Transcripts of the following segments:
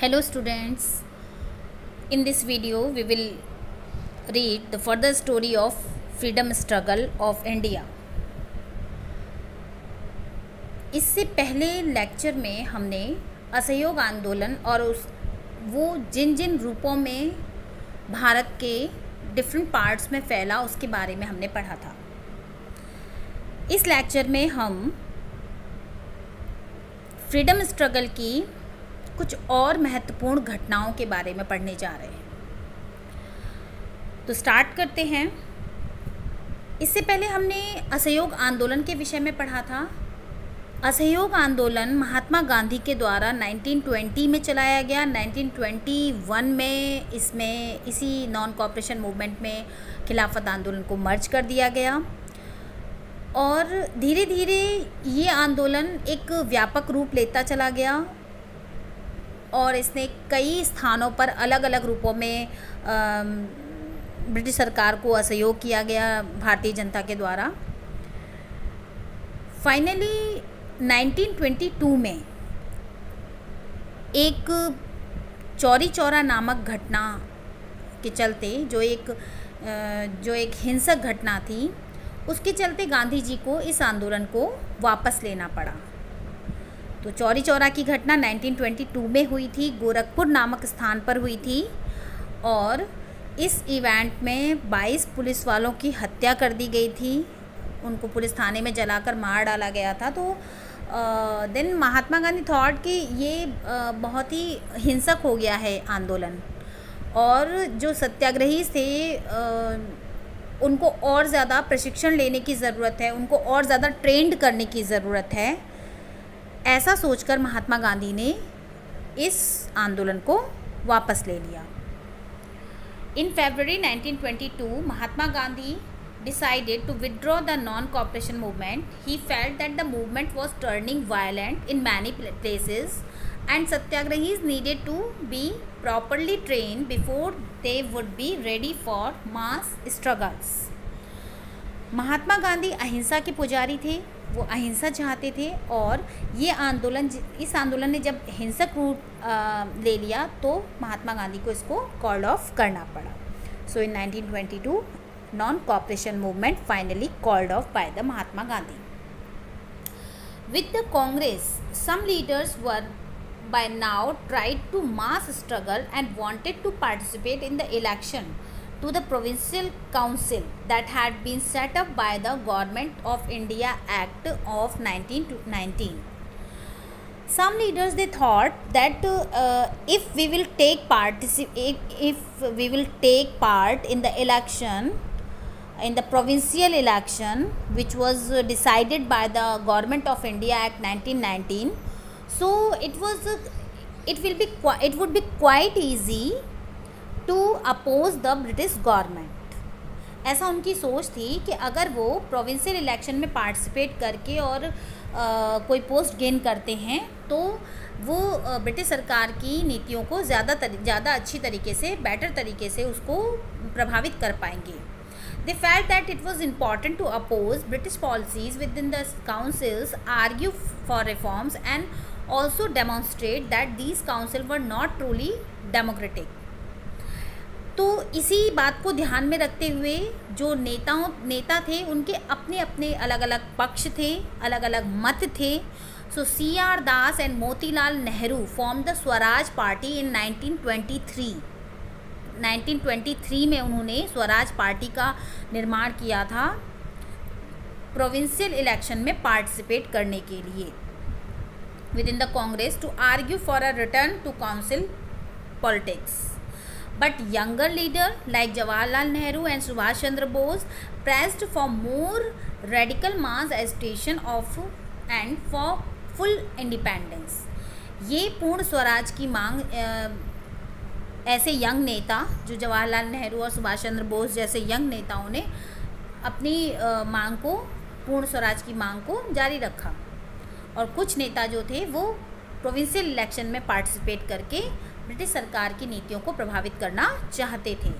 hello, students. In this video, we will read the further story of freedom struggle of india. इससे पहले lecture में हमने असहयोग आंदोलन और उस, वो जिन जिन रूपों में भारत के डिफरेंट पार्ट्स में फैला, उसके बारे में हमने पढ़ा था। इस लेक्चर में हम फ्रीडम स्ट्रगल की कुछ और महत्वपूर्ण घटनाओं के बारे में पढ़ने जा रहे हैं। तो स्टार्ट करते हैं। इससे पहले हमने असहयोग आंदोलन के विषय में पढ़ा था। असहयोग आंदोलन महात्मा गांधी के द्वारा 1920 में चलाया गया। 1921 में इसमें इसी नॉन कॉपरेशन मूवमेंट में खिलाफत आंदोलन को मर्ज कर दिया गया। और धीरे धीरे ये आंदोलन एक व्यापक रूप लेता चला गया। और इसने कई स्थानों पर अलग अलग रूपों में ब्रिटिश सरकार को असहयोग किया गया भारतीय जनता के द्वारा। फाइनली 1922 में एक चौरी चौरा नामक घटना के चलते, जो एक जो एक हिंसक घटना थी, उसके चलते गांधी जी को इस आंदोलन को वापस लेना पड़ा। तो चौरी चौरा की घटना 1922 में हुई थी गोरखपुर नामक स्थान पर हुई थी और इस इवेंट में 22 पुलिस वालों की हत्या कर दी गई थी। उनको पुलिस थाने में जलाकर मार डाला गया था। तो देन महात्मा गांधी थॉट कि ये आ, बहुत ही हिंसक हो गया है आंदोलन। और जो सत्याग्रही थे उनको और ज़्यादा प्रशिक्षण लेने की ज़रूरत है उनको और ज़्यादा ट्रेंड करने की ज़रूरत है। ऐसा सोचकर महात्मा गांधी ने इस आंदोलन को वापस ले लिया। In February 1922 Mahatma Gandhi decided to withdraw the non cooperation movement he felt that the movement was turning violent in many places and satyagrahis needed to be properly train before they would be ready for mass struggles Mahatma Gandhi अहिंसा के पुजारी थे, वो अहिंसा चाहते थे और ये आंदोलन इस आंदोलन ने जब हिंसक रूप ले लिया तो महात्मा गांधी को इसको कॉल ऑफ़ करना पड़ा। So in 1922 non cooperation movement finally called off by the Mahatma Gandhi. With the Congress some leaders were by now tried to mass struggle and wanted to participate in the election to the provincial council that had been set up by the government of india act of 1919 some leaders they thought that uh, if we will take participate if we will take part in the election in the provincial election which was decided by the government of india act 1919 so it was it will be it would be quite easy to oppose the British government ऐसा उनकी सोच थी कि अगर वो provincial election में participate करके और आ, कोई पोस्ट गेन करते हैं तो वो ब्रिटिश सरकार की नीतियों को ज़्यादा ज़्यादा अच्छी तरीके से बेटर तरीके से उसको प्रभावित कर पाएँगे। They felt that it was important to oppose British policies within the councils argue for reforms and also demonstrate that these council were not truly democratic तो इसी बात को ध्यान में रखते हुए जो नेताओं, नेता थे, उनके अपने अपने अलग अलग पक्ष थे अलग अलग मत थे। So C R Das and Motilal Nehru form the Swaraj Party in 1923 1923 में उन्होंने स्वराज पार्टी का निर्माण किया था प्रोविंशियल इलेक्शन में पार्टिसिपेट करने के लिए। Within the Congress to argue for a return to council politics but younger leader like Jawaharlal Nehru and Subhas Chandra Bose pressed for more radical mass agitation of and for full independence ये पूर्ण स्वराज की मांग ऐसे young नेता जो जवाहरलाल नेहरू और सुभाष चंद्र बोस जैसे young नेताओं ने अपनी मांग को, पूर्ण स्वराज की मांग को जारी रखा। और कुछ नेता जो थे वो प्रोविंशियल इलेक्शन में पार्टिसिपेट करके ब्रिटिश सरकार की नीतियों को प्रभावित करना चाहते थे।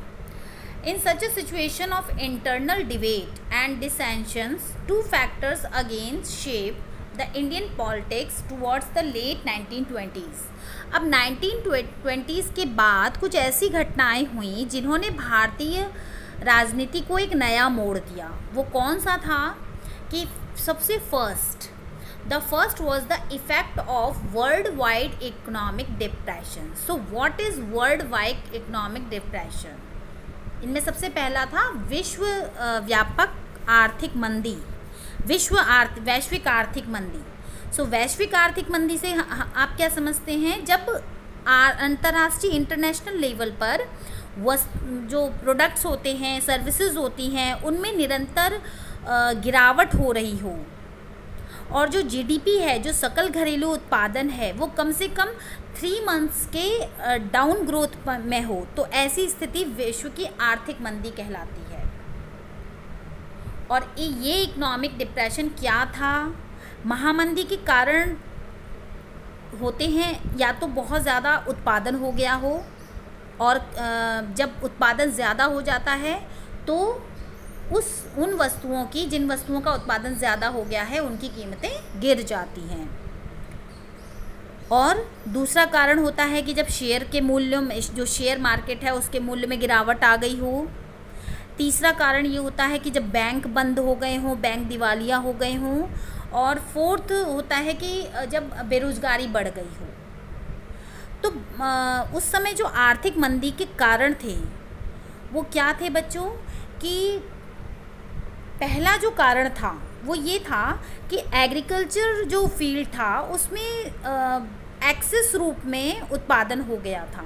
In such a situation of internal debate and dissensions two factors against shape the Indian politics towards the late nineteen twenties अब नाइनटीन ट्वेंटीज़ के बाद कुछ ऐसी घटनाएँ हुई जिन्होंने भारतीय राजनीति को एक नया मोड़ दिया। वो कौन सा था कि सबसे first the first was the effect of worldwide economic depression so what is worldwide economic depression इनमें सबसे पहला था विश्व व्यापक आर्थिक मंदी। विश्व आर्थ वैश्विक आर्थिक मंदी। सो so, वैश्विक आर्थिक मंदी से आप क्या समझते हैं? जब अंतर्राष्ट्रीय इंटरनेशनल लेवल पर वस जो प्रोडक्ट्स होते हैं सर्विसेज़ होती हैं उनमें निरंतर गिरावट हो रही हो। और जो जीडीपी है, जो सकल घरेलू उत्पादन है, वो कम से कम थ्री मंथ्स के डाउन ग्रोथ में हो। तो ऐसी स्थिति विश्व की आर्थिक मंदी कहलाती है। और ये इकोनॉमिक डिप्रेशन क्या था? महामंदी के कारण होते हैं, या तो बहुत ज़्यादा उत्पादन हो गया हो, और जब उत्पादन ज़्यादा हो जाता है तो उस, उन वस्तुओं की, जिन वस्तुओं का उत्पादन ज़्यादा हो गया है, उनकी कीमतें गिर जाती हैं। और दूसरा कारण होता है कि जब शेयर के मूल्य में, जो शेयर मार्केट है, उसके मूल्य में गिरावट आ गई हो। तीसरा कारण ये होता है कि जब बैंक बंद हो गए हों, बैंक दिवालिया हो गए हों, और फोर्थ होता है कि जब बेरोज़गारी बढ़ गई हो। तो उस समय जो आर्थिक मंदी के कारण थे, वो क्या थे बच्चों? कि पहला जो कारण था, वो ये था कि एग्रीकल्चर जो फ़ील्ड था, उसमें एक्सेस रूप में उत्पादन हो गया था।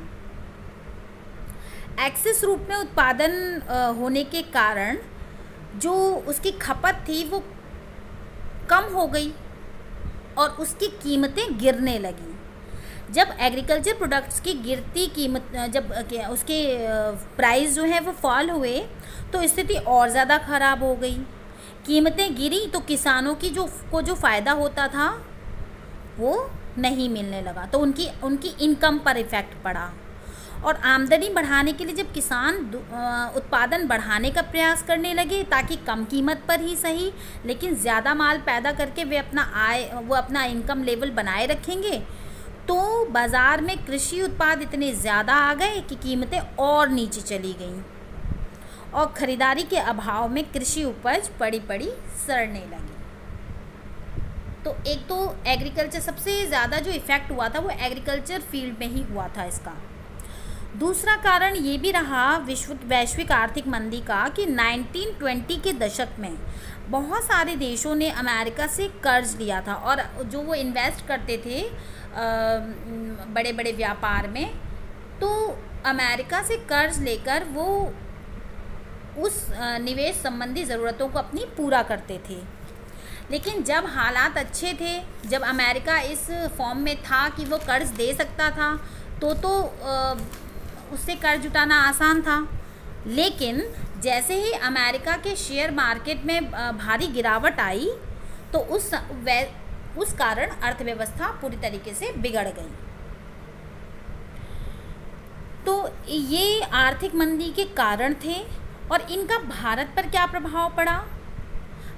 एक्सेस रूप में उत्पादन होने के कारण जो उसकी खपत थी, वो कम हो गई और उसकी कीमतें गिरने लगी। जब एग्रीकल्चर प्रोडक्ट्स की गिरती कीमत जब उसके प्राइस जो है वो फॉल हुए तो स्थिति और ज़्यादा ख़राब हो गई। कीमतें गिरी तो किसानों की जो, को जो फ़ायदा होता था, वो नहीं मिलने लगा। तो उनकी उनकी इनकम पर इफ़ेक्ट पड़ा। और आमदनी बढ़ाने के लिए जब किसान उत्पादन बढ़ाने का प्रयास करने लगे, ताकि कम कीमत पर ही सही, लेकिन ज़्यादा माल पैदा करके वे अपना आय, वो अपना इनकम लेवल बनाए रखेंगे तो बाज़ार में कृषि उत्पाद इतने ज़्यादा आ गए कि कीमतें और नीचे चली गईं और ख़रीदारी के अभाव में कृषि उपज पड़ी पड़ी सड़ने लगी। तो एक तो एग्रीकल्चर सबसे ज़्यादा जो इफ़ेक्ट हुआ था वो एग्रीकल्चर फ़ील्ड में ही हुआ था इसका। दूसरा कारण ये भी रहा विश्व, वैश्विक आर्थिक मंदी का कि 1920 के दशक में बहुत सारे देशों ने अमेरिका से कर्ज लिया था और जो वो इन्वेस्ट करते थे बड़े बड़े व्यापार में तो अमेरिका से कर्ज लेकर वो उस निवेश संबंधी ज़रूरतों को अपनी पूरा करते थे। लेकिन जब हालात अच्छे थे, जब अमेरिका इस फॉर्म में था कि वो कर्ज दे सकता था तो तो उससे कर्ज उठाना आसान था। लेकिन जैसे ही अमेरिका के शेयर मार्केट में भारी गिरावट आई तो उस उस कारण अर्थव्यवस्था पूरी तरीके से बिगड़ गई। तो ये आर्थिक मंदी के कारण थे और इनका भारत पर क्या प्रभाव पड़ा?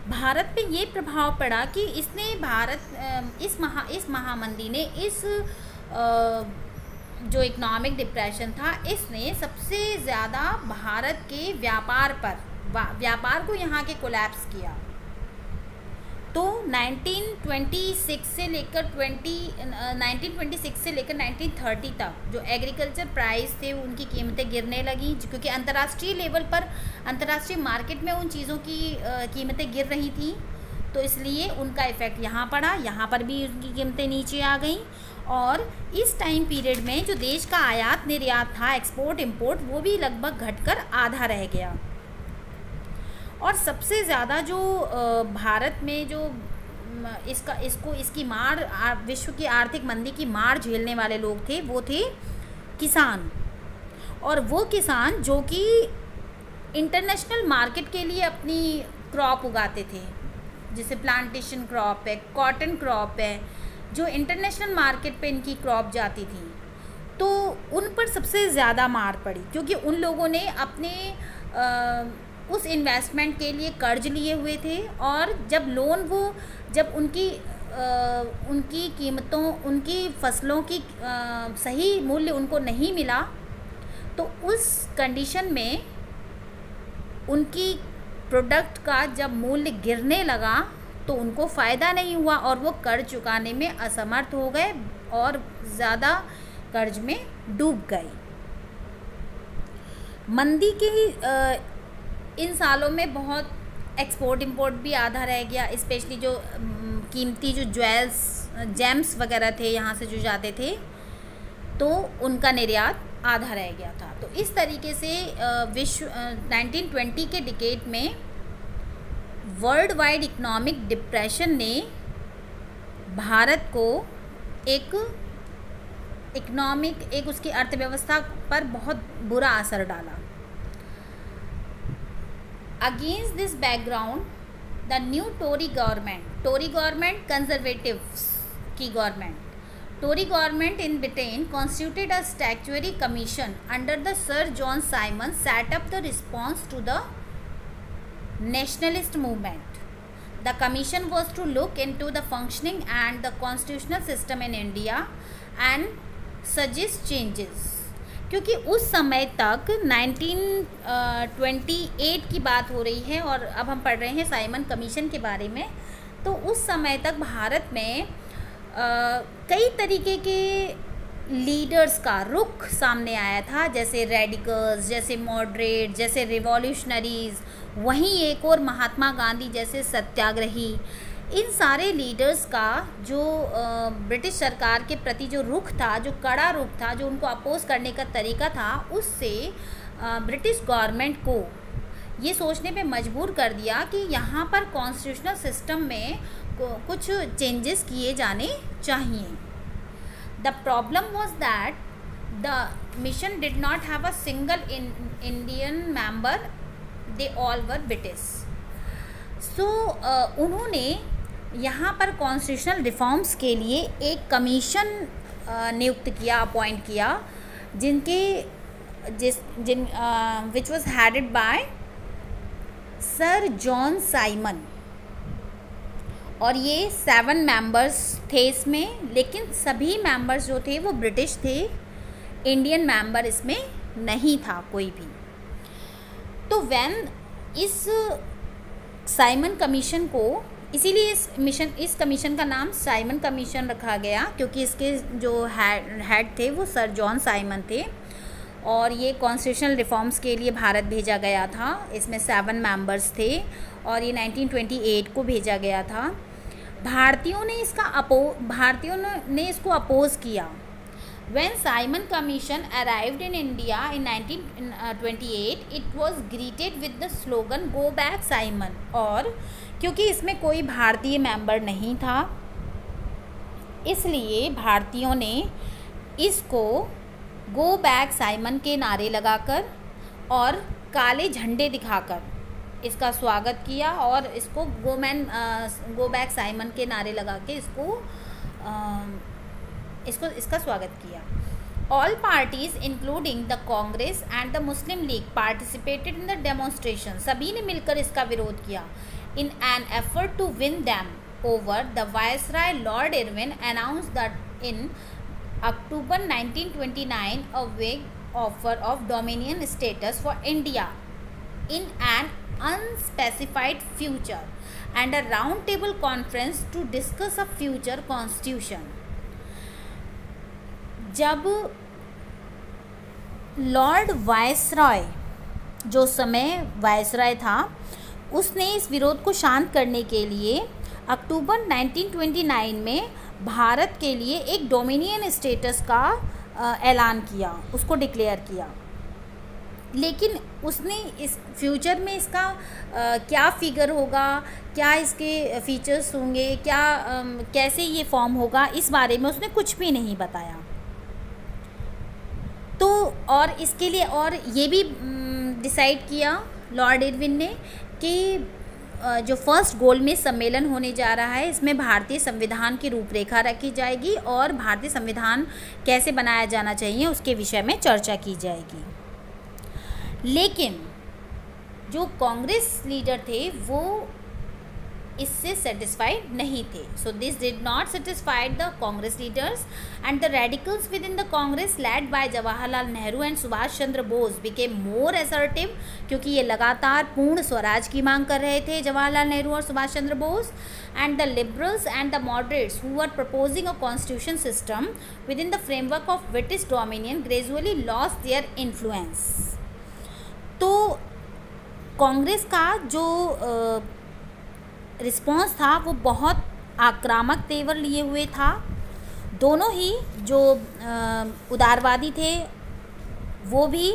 भारत पे ये प्रभाव पड़ा कि इसने भारत इस महा, इस महामंदी ने इस जो इकोनॉमिक डिप्रेशन था, इसने सबसे ज़्यादा भारत के व्यापार पर व्यापार को यहाँ के कोलैप्स किया। तो 1926 से लेकर 20 1926 से लेकर 1930 तक जो एग्रीकल्चर प्राइस थे, उनकी कीमतें गिरने लगी क्योंकि अंतर्राष्ट्रीय लेवल पर, अंतर्राष्ट्रीय मार्केट में उन चीज़ों की कीमतें गिर रही थी। तो इसलिए उनका इफ़ेक्ट यहाँ पड़ा, यहाँ पर भी उनकी कीमतें नीचे आ गई। और इस टाइम पीरियड में जो देश का आयात निर्यात था, एक्सपोर्ट, इम्पोर्ट, वो भी लगभग घटकर आधा रह गया। और सबसे ज़्यादा जो भारत में जो इसका इसको इसकी मार विश्व की आर्थिक मंदी की मार झेलने वाले लोग थे वो थे किसान। और वो किसान जो कि इंटरनेशनल मार्केट के लिए अपनी क्रॉप उगाते थे। जैसे प्लांटेशन क्रॉप है कॉटन क्रॉप है जो इंटरनेशनल मार्केट पे इनकी क्रॉप जाती थी। तो उन पर सबसे ज़्यादा मार पड़ी क्योंकि उन लोगों ने अपने आ, उस इन्वेस्टमेंट के लिए कर्ज लिए हुए थे और जब लोन वो जब उनकी आ, उनकी कीमतों उनकी फ़सलों की आ, सही मूल्य उनको नहीं मिला तो उस कंडीशन में उनकी प्रोडक्ट का जब मूल्य गिरने लगा तो उनको फ़ायदा नहीं हुआ और वो कर्ज चुकाने में असमर्थ हो गए और ज़्यादा कर्ज में डूब गए। मंदी के इन सालों में बहुत एक्सपोर्ट इंपोर्ट भी आधा रह गया स्पेशली जो कीमती जो ज्वेल्स जेम्स वगैरह थे, यहाँ से जो जाते थे तो उनका निर्यात आधा रह गया था। तो इस तरीके से विश्व 1920 के डिकेट में वर्ल्ड वाइड इकोनॉमिक डिप्रेशन ने भारत को एक इकोनॉमिक एक उसकी अर्थव्यवस्था पर बहुत बुरा असर डाला। Against this background, the new Tory government, Tory government conservatives ki government, Tory government in Britain constituted a statutory commission under the Sir John Simon set up the response to the nationalist movement. The commission was to look into the functioning and the constitutional system in India and suggest changes. क्योंकि उस समय तक 1928 की बात हो रही है और अब हम पढ़ रहे हैं साइमन कमीशन के बारे में तो उस समय तक भारत में आ, कई तरीके के लीडर्स का रुख सामने आया था जैसे रेडिकल्स जैसे मॉडरेट जैसे रिवॉल्यूशनरीज वहीं एक और महात्मा गांधी जैसे सत्याग्रही इन सारे लीडर्स का जो ब्रिटिश सरकार के प्रति जो रुख था, जो कड़ा रुख था, जो उनको अपोज करने का तरीका था, उससे ब्रिटिश गवर्नमेंट को ये सोचने पे मजबूर कर दिया कि यहाँ पर कॉन्स्टिट्यूशनल सिस्टम में कुछ चेंजेस किए जाने चाहिए। The problem was that the mission did not have a single Indian member they all were British so उन्होंने यहाँ पर कॉन्स्टिट्यूशनल रिफॉर्म्स के लिए एक कमीशन नियुक्त किया अपॉइंट किया, जिनके, जिस, जिन which was headed by sir John Simon और ये सेवन मेंबर्स थे इसमें, लेकिन सभी मेंबर्स जो थे वो ब्रिटिश थे इंडियन मेंबर इसमें नहीं था कोई भी। तो वैन इस साइमन कमीशन को इसीलिए इस मिशन, इस कमीशन का नाम साइमन कमीशन रखा गया, क्योंकि इसके जो हेड थे वो सर जॉन साइमन थे। और ये कॉन्स्टिट्यूशनल रिफॉर्म्स के लिए भारत भेजा गया था। इसमें सेवन मेंबर्स थे और ये 1928 को भेजा गया था। भारतीयों ने इसका अपो, भारतीयों ने इसको अपोज़ किया। When Simon Commission arrived in India in 1928, it was greeted with the slogan "Go back, Simon" और क्योंकि इसमें कोई भारतीय मेंबर नहीं था इसलिए भारतीयों ने इसको गो बैक साइमन के नारे लगाकर और काले झंडे दिखाकर इसका स्वागत किया और इसको गोमैन गो बैक साइमन के नारे लगा के इसको आ, इसको, इसका स्वागत किया। All parties including the Congress and the Muslim League participated in the demonstration सभी ने मिलकर इसका विरोध किया। In an effort to win them over the viceroy Lord Irwin announce that in October 1929 a vague offer of dominion status for India in an unspecified future and a round table conference to discuss a future constitution. जब Lord viceroy जो समय viceroy था उसने इस विरोध को शांत करने के लिए अक्टूबर 1929 में भारत के लिए एक डोमिनियन स्टेटस का ऐलान किया उसको डिक्लेयर किया। लेकिन उसने इस फ्यूचर में इसका आ, क्या फिगर होगा क्या इसके फीचर्स होंगे क्या आ, कैसे ये फॉर्म होगा इस बारे में उसने कुछ भी नहीं बताया। तो और इसके लिए और ये भी डिसाइड किया लॉर्ड इरविन ने कि जो फ़र्स्ट गोल में सम्मेलन होने जा रहा है, इसमें भारतीय संविधान की रूपरेखा रखी जाएगी और भारतीय संविधान कैसे बनाया जाना चाहिए उसके विषय में चर्चा की जाएगी। लेकिन जो कांग्रेस लीडर थे, वो इससे सेटिस्फाइड नहीं थे। So this did not satisfied the Congress leaders and the radicals within the Congress led by Jawaharlal Nehru and Subhash Chandra Bose became more assertive क्योंकि ये लगातार पूर्ण स्वराज की मांग कर रहे थे जवाहरलाल नेहरू और Subhash Chandra Bose and the liberals and the moderates who are proposing a constitution system within the framework of British dominion gradually lost their influence तो कांग्रेस का जो रिस्पॉन्स था, वो बहुत आक्रामक तेवर लिए हुए था। दोनों ही जो उदारवादी थे, वो भी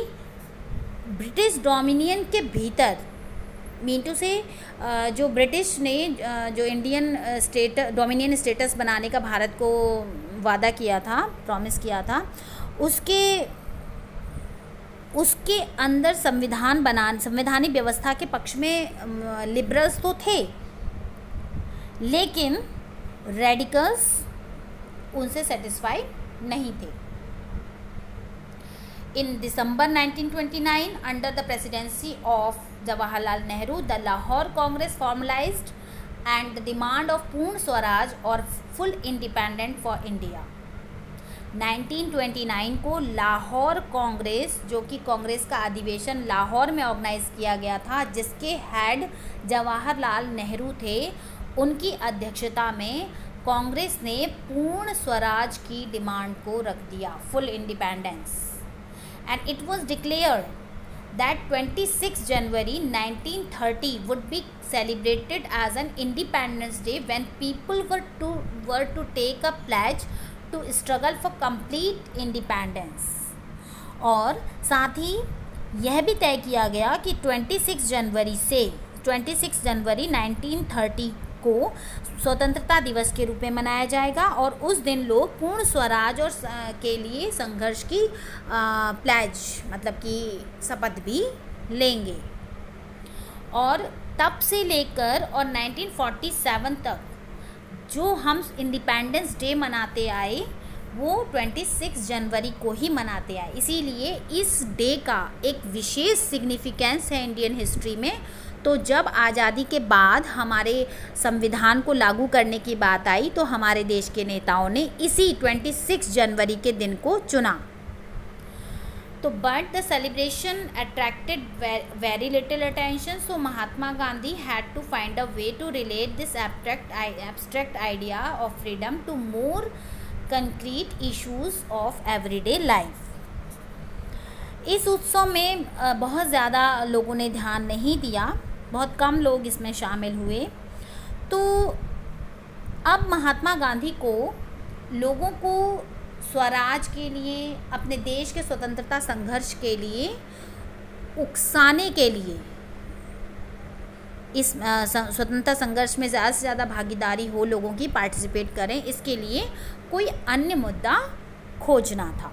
ब्रिटिश डोमिनियन के भीतर। मीटू से जो ब्रिटिश ने जो इंडियन स्टेट, डोमिनियन स्टेटस बनाने का भारत को वादा किया था प्रॉमिस किया था, उसके उसके अंदर संविधान बना, संवैधानिक व्यवस्था के पक्ष में लिबरल्स तो थे। लेकिन रेडिकल्स उनसे सेटिस्फाइड नहीं थे। In December 1929 under the presidency of Jawaharlal Nehru the Lahore Congress formalised and the demand of Purna Swaraj और फुल इंडिपेंडेंट फॉर इंडिया 1929 को लाहौर कांग्रेस जो कि कांग्रेस का अधिवेशन लाहौर में ऑर्गेनाइज किया गया था, जिसके हेड जवाहरलाल नेहरू थे उनकी अध्यक्षता में कांग्रेस ने पूर्ण स्वराज की डिमांड को रख दिया full independence and it was declared that 26 January 1930 would be celebrated as an independence day when people were to were to take a pledge to struggle for complete independence और साथ ही यह भी तय किया गया कि 26 जनवरी से 26 जनवरी 1930 को स्वतंत्रता दिवस के रूप में मनाया जाएगा और उस दिन लोग पूर्ण स्वराज और के लिए संघर्ष की प्लेज मतलब कि शपथ भी लेंगे। और तब से लेकर और 1947 तक जो हम इंडिपेंडेंस डे मनाते आए, वो 26 जनवरी को ही मनाते आए। इसीलिए इस डे का एक विशेष सिग्निफिकेंस है इंडियन हिस्ट्री में तो जब आज़ादी के बाद हमारे संविधान को लागू करने की बात आई तो हमारे देश के नेताओं ने इसी 26 जनवरी के दिन को चुना। तो but the celebration attracted very little attention so Mahatma Gandhi had to find a way to relate this abstract abstract idea of freedom to more concrete issues of everyday life इस उत्सव में बहुत ज़्यादा लोगों ने ध्यान नहीं दिया। बहुत कम लोग इसमें शामिल हुए। तो अब महात्मा गांधी को लोगों को स्वराज के लिए, अपने देश के स्वतंत्रता संघर्ष के लिए उकसाने के लिए इस स्वतंत्रता संघर्ष में ज़्यादा से ज़्यादा भागीदारी हो लोगों की पार्टिसिपेट करें। इसके लिए कोई अन्य मुद्दा खोजना था।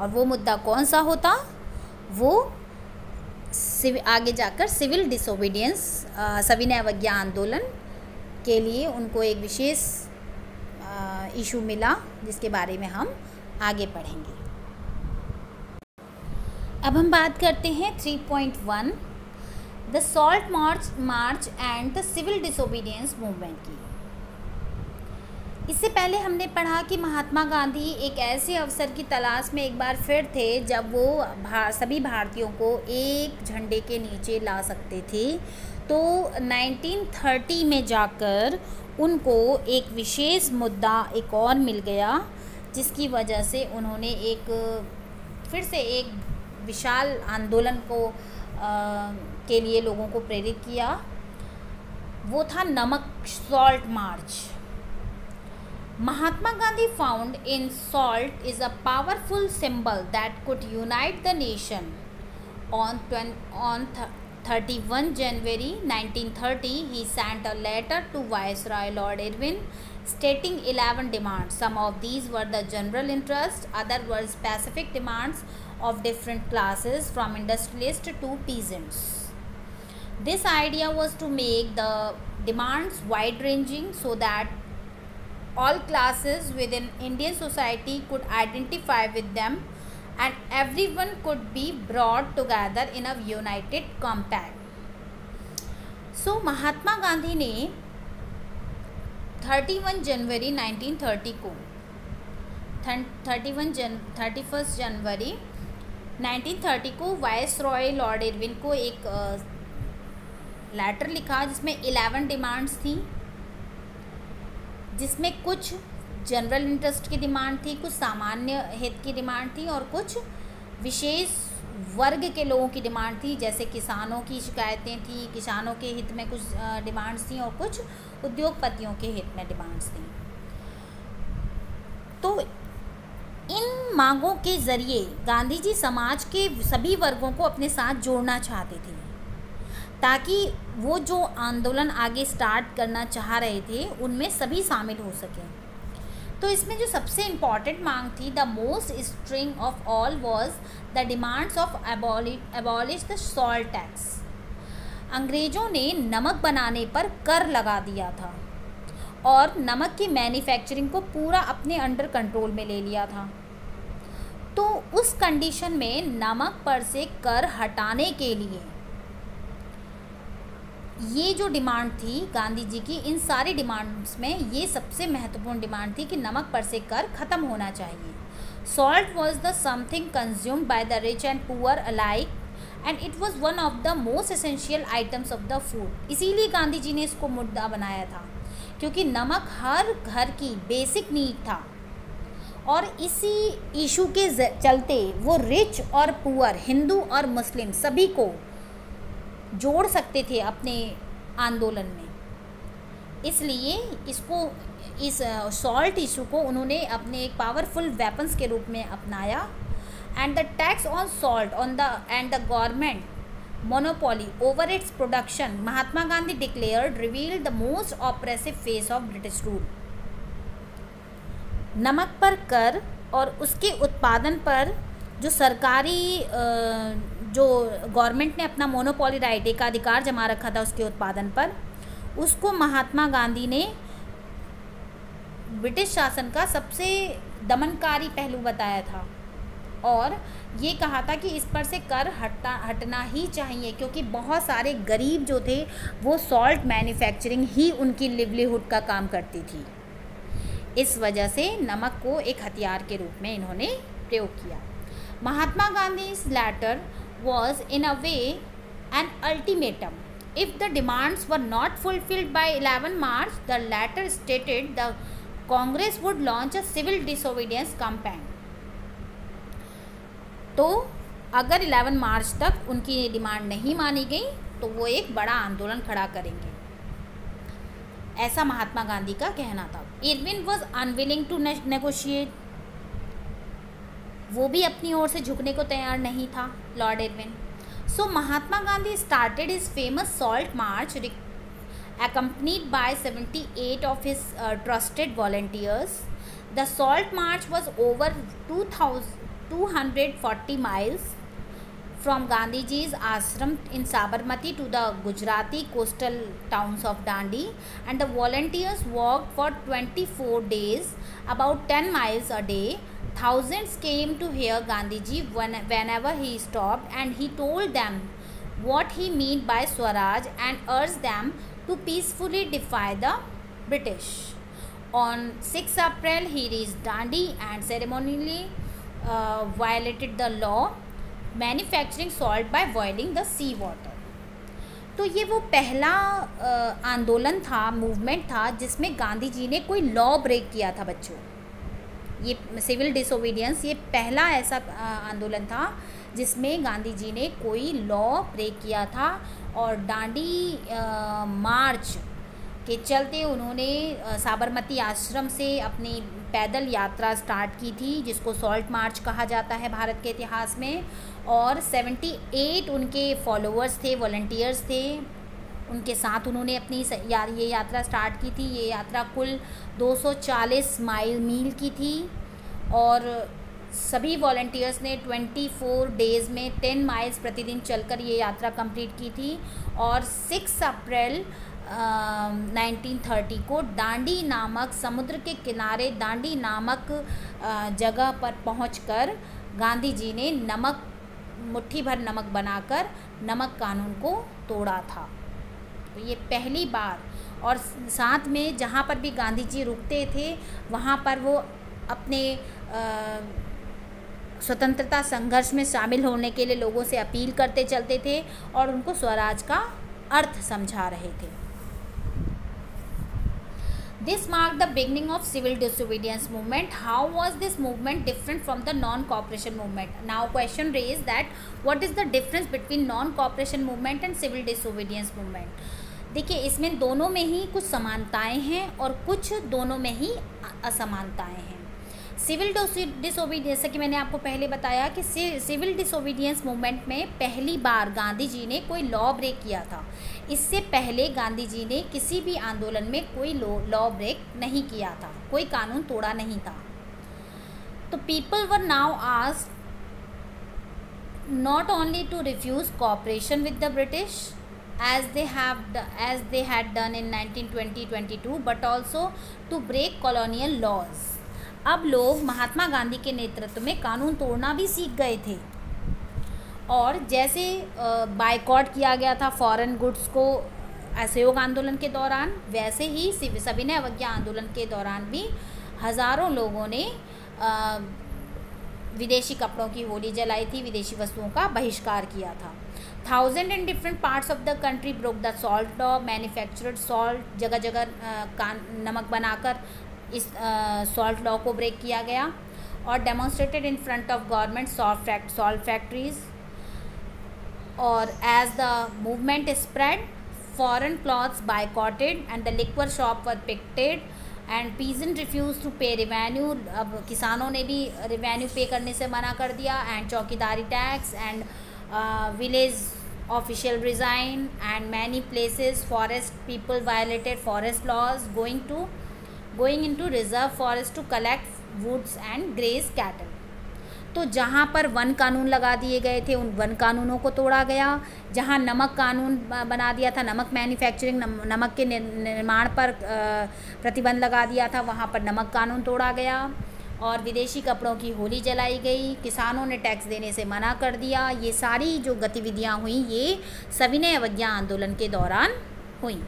और वो मुद्दा कौन सा होता? वो आगे जाकर सिविल डिसोबीडियंस सविनय अवज्ञा आंदोलन के लिए उनको एक विशेष इशू मिला, जिसके बारे में हम आगे पढ़ेंगे। अब हम बात करते हैं 3.1 the salt march march and the civil disobedience movement की। इससे पहले हमने पढ़ा कि महात्मा गांधी एक ऐसे अवसर की तलाश में एक बार फिर थे जब वो भा, सभी भारतीयों को एक झंडे के नीचे ला सकते थे। तो 1930 में जाकर उनको एक विशेष मुद्दा एक और मिल गया जिसकी वजह से उन्होंने एक फिर से एक विशाल आंदोलन को आ, के लिए लोगों को प्रेरित किया। वो था नमक salt march. Mahatma Gandhi found in salt is a powerful symbol that could unite the nation. On, 20, on 31 January 1930, he sent a letter to Viceroy Lord Irwin stating 11 demands. Some of these were the general interest, other were specific demands of different classes from industrialists to peasants. This idea was to make the demands wide ranging so that all classes within Indian society could identify with them and everyone could be brought together in a united compact. so, Mahatma Gandhi ने 31 जनवरी 1930 को 31 जन 31 जनवरी 1930 को vice Roy Lord Irwin को एक letter लिखा जिसमें 11 demands थी जिसमें कुछ जनरल इंटरेस्ट की डिमांड थी, कुछ सामान्य हित की डिमांड थी और कुछ विशेष वर्ग के लोगों की डिमांड थी, जैसे किसानों की शिकायतें थी, किसानों के हित में कुछ डिमांड्स थी और कुछ उद्योगपतियों के हित में डिमांड्स थी। तो इन मांगों के ज़रिए गांधी जी समाज के सभी वर्गों को अपने साथ जोड़ना चाहते थे। ताकि वो जो आंदोलन आगे स्टार्ट करना चाह रहे थे, उनमें सभी शामिल हो सकें। तो इसमें जो सबसे इंपॉर्टेंट मांग थी the most stirring of all was the demands of abolish the salt tax अंग्रेज़ों ने नमक बनाने पर कर लगा दिया था और नमक की मैन्युफैक्चरिंग को पूरा अपने अंडर कंट्रोल में ले लिया था। तो उस कंडीशन में नमक पर से कर हटाने के लिए ये जो डिमांड थी गांधी जी की, इन सारी डिमांड्स में ये सबसे महत्वपूर्ण डिमांड थी कि नमक पर से कर ख़त्म होना चाहिए। Salt was the something consumed by the rich and poor alike and it was one of the most essential items of the food इसीलिए गांधी जी ने इसको मुद्दा बनाया था, क्योंकि नमक हर घर की बेसिक नीड था। और इसी इशू के चलते वो रिच और पुअर हिंदू और मुस्लिम सभी को जोड़ सकते थे अपने आंदोलन में। इसलिए इसको, इस सॉल्ट इशू को उन्होंने अपने एक पावरफुल वेपन्स के रूप में अपनाया। And the tax on salt on the and the government monopoly over its production Mahatma Gandhi declared reveal the most oppressive face of British rule नमक पर कर और उसके उत्पादन पर जो सरकारी जो गवर्नमेंट ने अपना मोनोपोली राइट एक अधिकार जमा रखा था उसके उत्पादन पर, उसको महात्मा गांधी ने ब्रिटिश शासन का सबसे दमनकारी पहलू बताया था। और ये कहा था कि इस पर से कर हटता हटना ही चाहिए, क्योंकि बहुत सारे गरीब जो थे, वो सॉल्ट मैन्युफैक्चरिंग ही उनकी लिवलीहुड का काम करती थी। इस वजह से नमक को एक हथियार के रूप में इन्होंने प्रयोग किया। महात्मा गांधी इस letter was in a way an ultimatum. If the demands were not fulfilled by 11 March, the latter stated the Congress would launch a civil disobedience campaign. तो अगर 11 मार्च तक उनकी डिमांड नहीं मानी गई तो वो एक बड़ा आंदोलन खड़ा करेंगे ऐसा महात्मा गांधी का कहना था Irwin was unwilling to negotiate वो भी अपनी ओर से झुकने को तैयार नहीं था Lord Irwin so Mahatma Gandhi started his famous salt march accompanied by 78 of his uh, trusted volunteers. The Salt March was over 2,240 miles from Gandhiji's ashram in Sabarmati to the Gujarati coastal towns of Dandi and the volunteers walked for 24 days about 10 miles a day Thousands came to hear Gandhiji when, whenever he stopped and he told them what he meant by Swaraj and urged them to peacefully defy the British. On 6 April, he reached Dandi and ceremonially uh, violated the law manufacturing salt by boiling the sea water. तो ये वो पहला आंदोलन था movement था जिसमें गांधी जी ने कोई लॉ ब्रेक किया था बच्चों ये सिविल डिसोबीडियंस, ये पहला ऐसा आंदोलन था जिसमें गांधी जी ने कोई लॉ ब्रेक किया था और डांडी मार्च के चलते उन्होंने साबरमती आश्रम से अपनी पैदल यात्रा स्टार्ट की थी, जिसको सॉल्ट मार्च कहा जाता है भारत के इतिहास में और 78 उनके फॉलोअर्स थे, वॉल्टियर्स थे। उनके साथ उन्होंने अपनी या, ये यात्रा स्टार्ट की थी। ये यात्रा कुल 240 माइल मील की थी और सभी वॉल्टियर्स ने 24 डेज़ में 10 माइल्स प्रतिदिन चलकर ये यात्रा कंप्लीट की थी और 6 अप्रैल नाइनटीन थर्टी को डांडी नामक समुद्र के किनारे दांडी नामक जगह पर पहुंचकर गांधी जी ने नमक मुट्ठी भर नमक बनाकर नमक कानून को तोड़ा था। तो ये पहली बार और साथ में जहाँ पर भी गांधी जी रुकते थे, वहाँ पर वो अपने स्वतंत्रता संघर्ष में शामिल होने के लिए लोगों से अपील करते चलते थे और उनको स्वराज का अर्थ समझा रहे थे। This mark the beginning of civil disobedience movement how was this movement different from the non cooperation movement now question raise that what is the difference between non cooperation movement and civil disobedience movement देखिए, इसमें दोनों में ही कुछ समानताएँ हैं और कुछ दोनों में ही असमानताएँ हैं। सिविल डिसोबीडियंस, जैसा कि मैंने आपको पहले बताया कि सिविल डिसोबीडियंस मूवमेंट में पहली बार गांधी जी ने कोई लॉ ब्रेक किया था। इससे पहले गांधी जी ने किसी भी आंदोलन में कोई लॉ ब्रेक नहीं किया था। कोई कानून तोड़ा नहीं था। तो people were now asked not only to refuse cooperation with the British as they have as they had done in 1920-22 but also to break colonial laws. अब लोग महात्मा गांधी के नेतृत्व में कानून तोड़ना भी सीख गए थे। और जैसे बाइकआउट किया गया था फॉरेन गुड्स को असहयोग आंदोलन के दौरान, वैसे ही सविनय अवज्ञा आंदोलन के दौरान भी हज़ारों लोगों ने विदेशी कपड़ों की होली जलाई थी, विदेशी वस्तुओं का बहिष्कार किया था। Thousand and different parts of the country broke the salt law manufactured salt जगह जगह नमक बनाकर इस सॉल्ट लॉ को ब्रेक किया गया और demonstrated in front of government salt salt factories और as the movement spread foreign cloths boycotted and the liquor shop were picketed and peasants refuse to pay revenue अब किसानों ने भी रिवेन्यू पे करने से मना कर दिया and चौकीदारी tax and village official resign and many places forest people violated forest laws going to going into reserve forest to collect woods and graze cattle तो जहाँ पर वन कानून लगा दिए गए थे, उन वन कानूनों को तोड़ा गया। जहाँ नमक कानून बना दिया था, नमक मैन्युफैक्चरिंग नमक के निर्माण पर प्रतिबंध लगा दिया था, वहाँ पर नमक कानून तोड़ा गया। और विदेशी कपड़ों की होली जलाई गई। किसानों ने टैक्स देने से मना कर दिया। ये सारी जो गतिविधियाँ हुई, ये सविनय अवज्ञा आंदोलन के दौरान हुई।